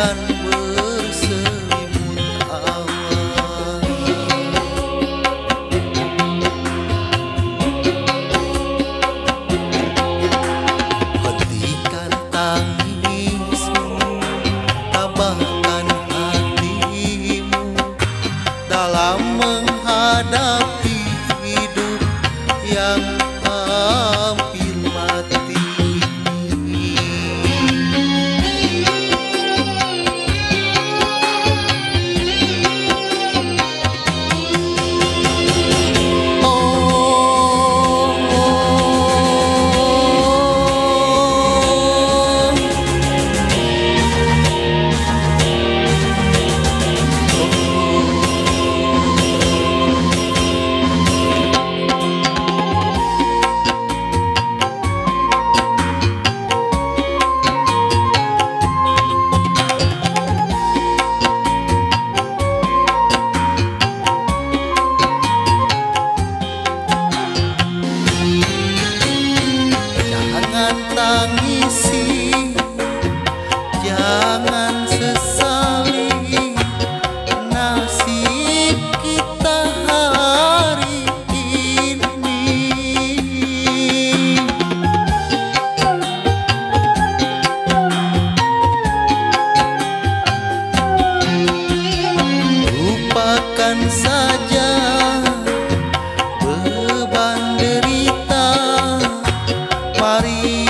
dan berselimut awan Petikan tangismu tambahkan hatimu Dalam menghadapi hidup yang tangisi jangan sesali nasib kita hari ini. Lupakan saja beban derita. Mari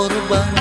korban